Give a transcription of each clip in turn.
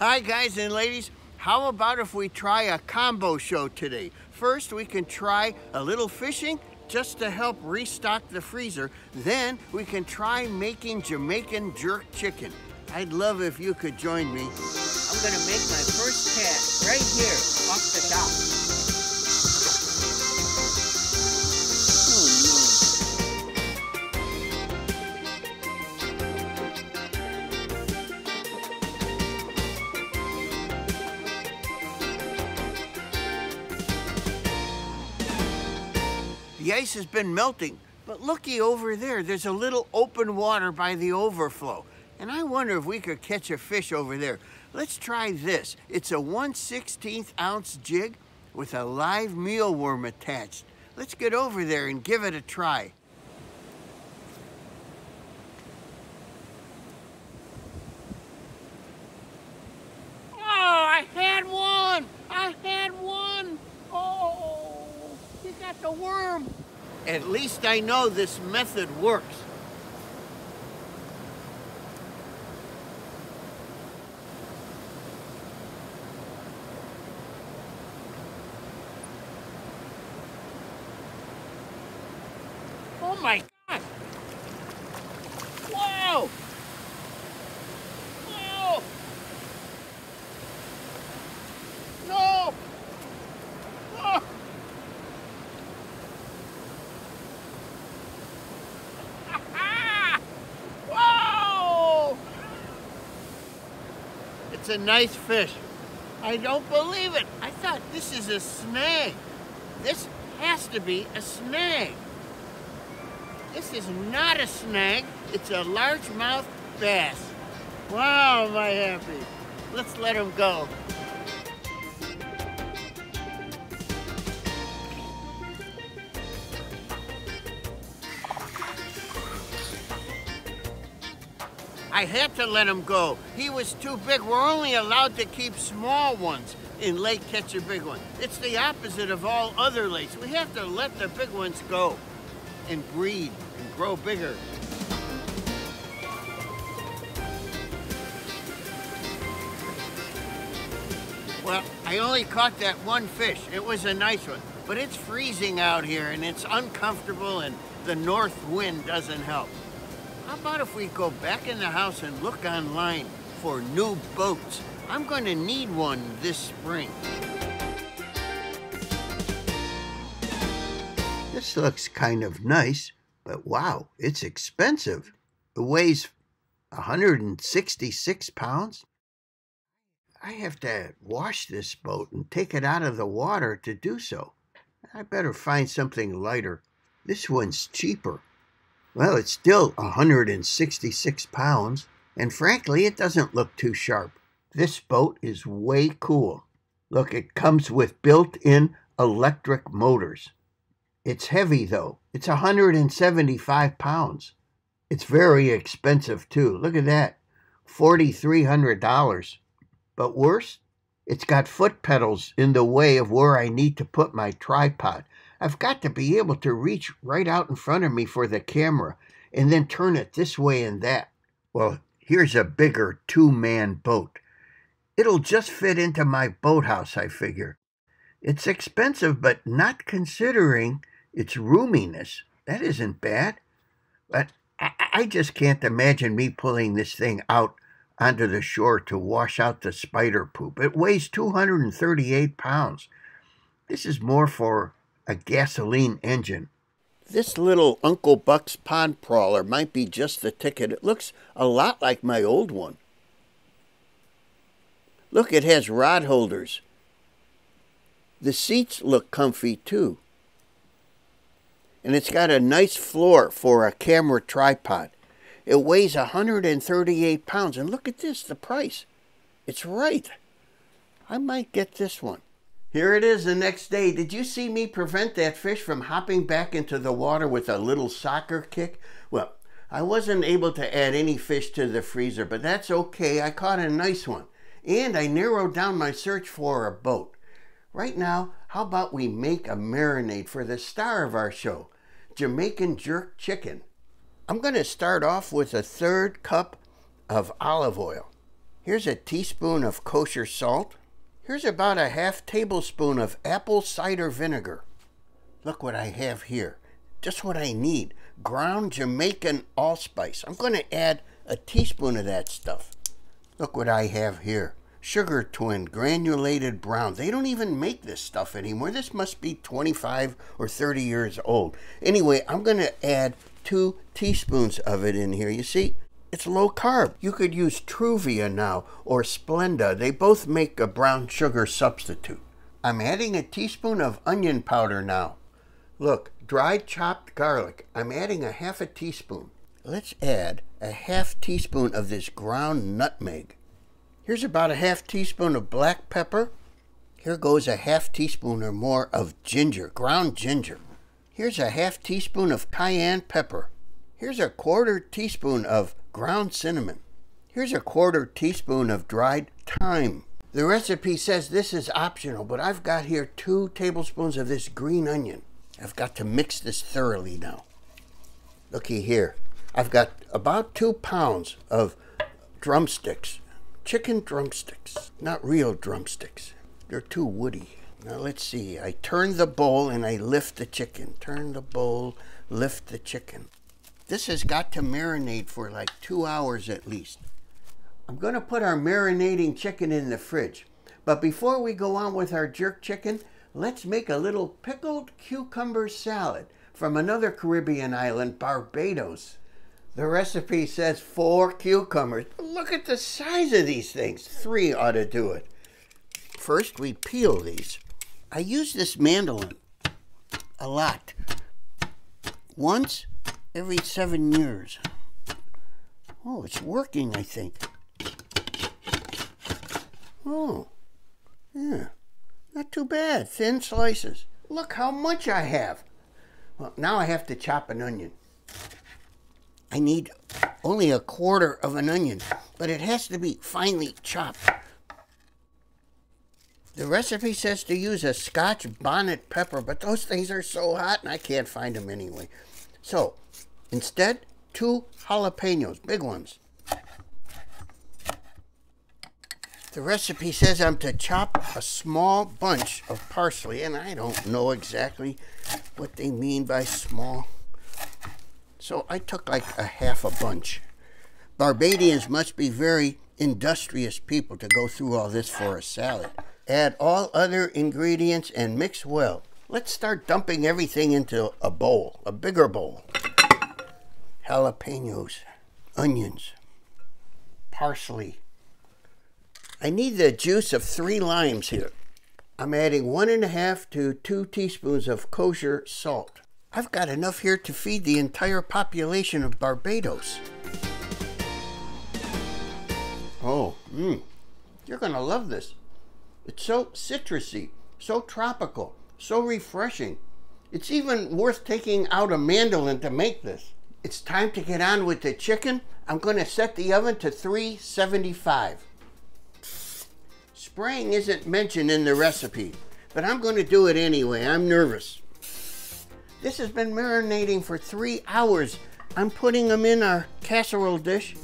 Hi, guys and ladies. How about if we try a combo show today? First, we can try a little fishing just to help restock the freezer. Then, we can try making Jamaican jerk chicken. I'd love if you could join me. I'm gonna make my first cast right here off the dock. Ice has been melting, but looky over there. There's a little open water by the overflow. And I wonder if we could catch a fish over there. Let's try this. It's a 1 16th ounce jig with a live mealworm attached. Let's get over there and give it a try. Oh, I had one! I had one! Oh, the worm. At least I know this method works. Oh my God! Whoa! It's a nice fish. I don't believe it. I thought this is a snag. This has to be a snag. This is not a snag. It's a largemouth bass. Wow, am I happy. Let's let him go. I had to let him go. He was too big. We're only allowed to keep small ones in Lake Ketchabigwon. It's the opposite of all other lakes. We have to let the big ones go and breed and grow bigger. Well, I only caught that one fish. It was a nice one. But it's freezing out here and it's uncomfortable and the north wind doesn't help. How about if we go back in the house and look online for new boats? I'm going to need one this spring. This looks kind of nice, but wow, it's expensive. It weighs 166 pounds. I have to wash this boat and take it out of the water to do so. I better find something lighter. This one's cheaper. Well, it's still 166 pounds, and frankly, it doesn't look too sharp. This boat is way cool. Look, it comes with built in electric motors. It's heavy, though. It's 175 pounds. It's very expensive, too. Look at that $4,300. But worse, it's got foot pedals in the way of where I need to put my tripod. I've got to be able to reach right out in front of me for the camera and then turn it this way and that. Well, here's a bigger two man boat. It'll just fit into my boathouse, I figure. It's expensive, but not considering its roominess. That isn't bad. But I, I just can't imagine me pulling this thing out onto the shore to wash out the spider poop. It weighs 238 pounds. This is more for a gasoline engine. This little Uncle Buck's Pond Prowler might be just the ticket. It looks a lot like my old one. Look, it has rod holders. The seats look comfy too. And it's got a nice floor for a camera tripod. It weighs 138 pounds. And look at this, the price. It's right. I might get this one. Here it is the next day. Did you see me prevent that fish from hopping back into the water with a little soccer kick? Well, I wasn't able to add any fish to the freezer, but that's okay. I caught a nice one. And I narrowed down my search for a boat. Right now, how about we make a marinade for the star of our show, Jamaican jerk chicken? I'm going to start off with a third cup of olive oil. Here's a teaspoon of kosher salt. Here's about a half tablespoon of apple cider vinegar. Look what I have here. Just what I need. Ground Jamaican allspice. I'm going to add a teaspoon of that stuff. Look what I have here. Sugar Twin Granulated Brown. They don't even make this stuff anymore. This must be 25 or 30 years old. Anyway, I'm going to add two teaspoons of it in here. You see, it's low carb. You could use Truvia now or Splenda. They both make a brown sugar substitute. I'm adding a teaspoon of onion powder now. Look, dried chopped garlic. I'm adding a half a teaspoon. Let's add a half teaspoon of this ground nutmeg. Here's about a half teaspoon of black pepper. Here goes a half teaspoon or more of ginger, ground ginger. Here's a half teaspoon of cayenne pepper. Here's a quarter teaspoon of ground cinnamon. Here's a quarter teaspoon of dried thyme. The recipe says this is optional, but I've got here two tablespoons of this green onion. I've got to mix this thoroughly now. Looky here. I've got about two pounds of drumsticks chicken drumsticks, not real drumsticks. They're too woody. Now let's see. I turn the bowl and I lift the chicken. Turn the bowl, lift the chicken. This has got to marinate for like two hours at least. I'm going to put our marinating chicken in the fridge. But before we go on with our jerk chicken, let's make a little pickled cucumber salad from another Caribbean island, Barbados. The recipe says four cucumbers. Look at the size of these things. Three ought to do it. First, we peel these. I use this mandolin a lot. Once every seven years. Oh, it's working, I think. Oh, yeah. Not too bad. Thin slices. Look how much I have. Well, now I have to chop an onion. I need only a quarter of an onion, but it has to be finely chopped. The recipe says to use a scotch bonnet pepper, but those things are so hot and I can't find them anyway. So, instead, two jalapenos, big ones. The recipe says I'm to chop a small bunch of parsley, and I don't know exactly what they mean by small so I took like a half a bunch. Barbadians must be very industrious people to go through all this for a salad. Add all other ingredients and mix well. Let's start dumping everything into a bowl, a bigger bowl. Jalapenos, onions, parsley. I need the juice of three limes here. I'm adding one and a half to two teaspoons of kosher salt. I've got enough here to feed the entire population of Barbados. Oh, mmm. You're to love this. It's so citrusy, so tropical, so refreshing. It's even worth taking out a mandolin to make this. It's time to get on with the chicken. I'm going to set the oven to 375. Spraying isn't mentioned in the recipe, but I'm going to do it anyway. I'm nervous. This has been marinating for three hours. I'm putting them in our casserole dish.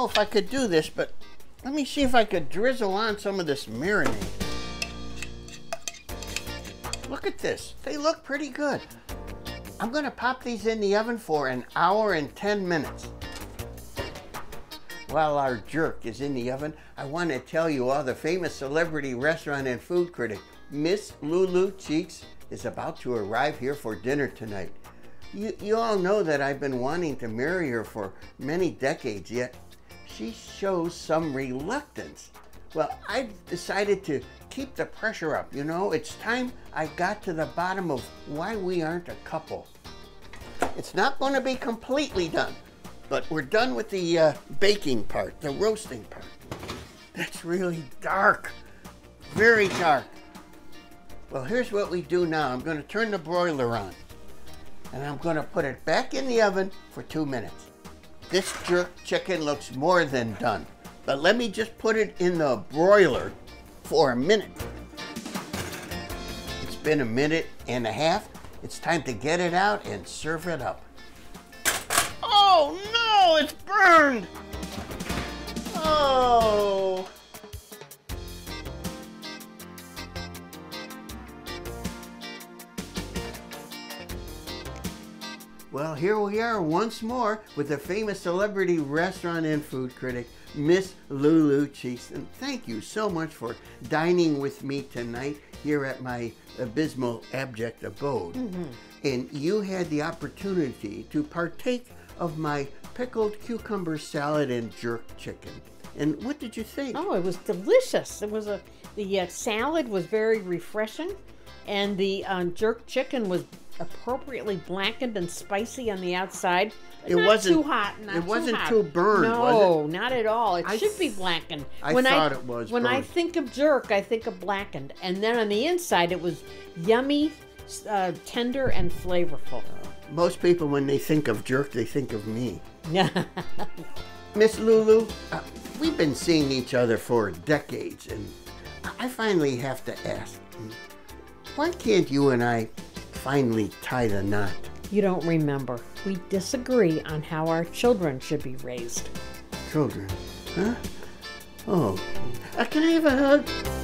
Know if I could do this, but let me see if I could drizzle on some of this marinade. Look at this. They look pretty good. I'm going to pop these in the oven for an hour and 10 minutes. While our jerk is in the oven, I want to tell you all the famous celebrity restaurant and food critic Miss Lulu Cheeks is about to arrive here for dinner tonight. You, you all know that I've been wanting to marry her for many decades, yet she shows some reluctance. Well, I've decided to keep the pressure up. You know, it's time I got to the bottom of why we aren't a couple. It's not going to be completely done, but we're done with the uh, baking part, the roasting part. That's really dark, very dark. Well, here's what we do now. I'm going to turn the broiler on. And I'm going to put it back in the oven for two minutes. This jerk chicken looks more than done. But let me just put it in the broiler for a minute. It's been a minute and a half. It's time to get it out and serve it up. Oh Oh, it's burned! Oh! Well, here we are once more with the famous celebrity restaurant and food critic, Miss Lulu Cheeks. And thank you so much for dining with me tonight here at my abysmal, abject abode. And you had the opportunity to partake of my pickled cucumber salad and jerk chicken. And what did you think? Oh, it was delicious. It was a the uh, salad was very refreshing, and the um, jerk chicken was appropriately blackened and spicy on the outside. It wasn't- too hot. Not it wasn't hot. too burned, No, not at all. It I should be blackened. I when thought I, it was When I think of jerk, I think of blackened, and then on the inside it was yummy, uh, tender, and flavorful. Most people, when they think of jerk, they think of me. Miss Lulu, uh, we've been seeing each other for decades, and I finally have to ask why can't you and I finally tie the knot? you don't remember. We disagree on how our children should be raised. Children, huh? Oh, uh, can I have a hug?